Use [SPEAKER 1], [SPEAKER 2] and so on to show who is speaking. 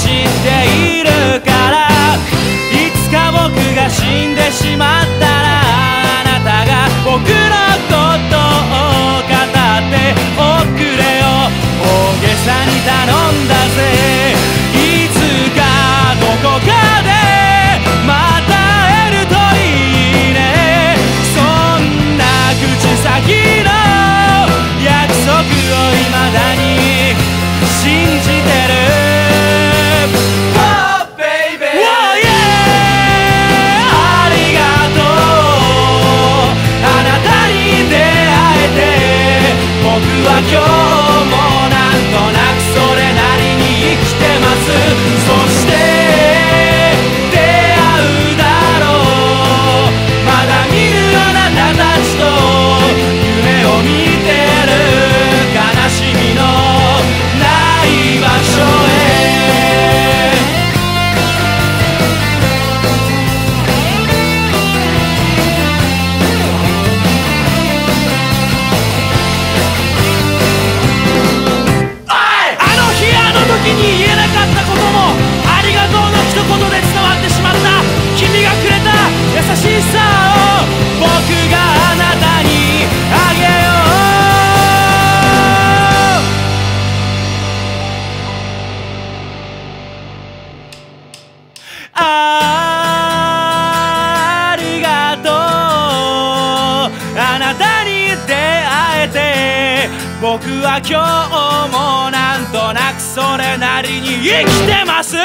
[SPEAKER 1] 信じているもなんとなくそれなりに生きてます。だに出会えて僕は今日もなんとなくそれなりに生きてます。